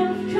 have come.